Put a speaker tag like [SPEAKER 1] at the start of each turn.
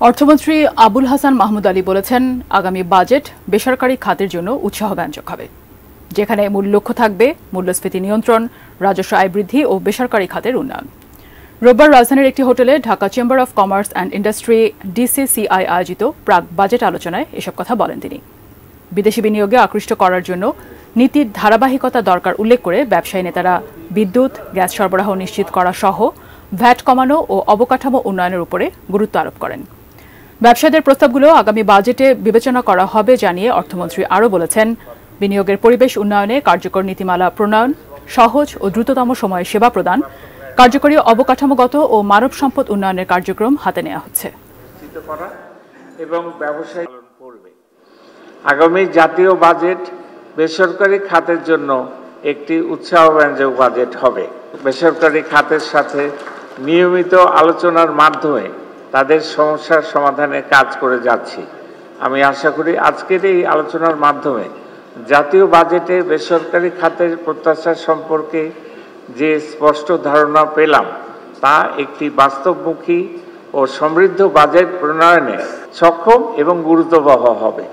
[SPEAKER 1] অর্থমন্ত্রী আবুল হাসান মাহমুদ আলী বলেছেন, আগামী বাজেট বেসরকারি খাতের জন্য উৎসাহব্যঞ্জক হবে। যেখানে মূল লক্ষ্য থাকবে মূল্যস্ফীতি নিয়ন্ত্রণ, রাজস্ব আয় বৃদ্ধি ও বেসরকারি খাতের উন্নয়ন। রোববার রাজধানীর একটি হোটেলে Dhaka chamber of commerce and industry DCCI আয়োজিত প্রাক বাজেট আলোচনায় এসব কথা বলেন তিনি। বিদেশি বিনিয়োগে আকৃষ্ট করার জন্য নীতির ধারাবাহিকতা দরকার উল্লেখ করে ব্যবসায়ী নেতারা বিদ্যুৎ, গ্যাস সরবরাহ নিশ্চিত করা সহ ভ্যাট কমানো ও অবকাঠামো উন্নয়নের উপরে গুরুত্ব আরোপ করেন। ব্যবসায়ীদের প্রস্তাবগুলো আগামী বাজেটে বিবেচনা করা হবে জানিয়ে অর্থমন্ত্রী আরও বলেছেন। বিনিয়োগের পরিবেশ উন্নয়নে কার্যকর নীতিমালা প্রণয়ন, সহজ ও দ্রুততম সময়ে সেবা প্রদান, কার্যকরী অবকাঠামোগত ও মানব সম্পদ উন্নয়নের কার্যক্রম হাতে নেওয়া হচ্ছে।
[SPEAKER 2] এবং আগামী জাতীয় বাজেট বেসরকারি খাতের জন্য একটি উৎসাহব্যঞ্জক বাজেট হবে। বেসরকারি খাতের সাথে নিয়মিত আলোচনার মাধ্যমে তাদের সমস্যার সমাধানে কাজ করে যাচ্ছি। আমি আশা করি আজকের এই আলোচনার মাধ্যমে জাতীয় বাজেটে বেসরকারি খাতের প্রত্যাশা সম্পর্কে যে স্পষ্ট ধারণা পেলাম, তা একটি বাস্তবমুখী ও সমৃদ্ধ বাজেট প্রণয়নে সক্ষম এবং গুরুত্ববহ হবে।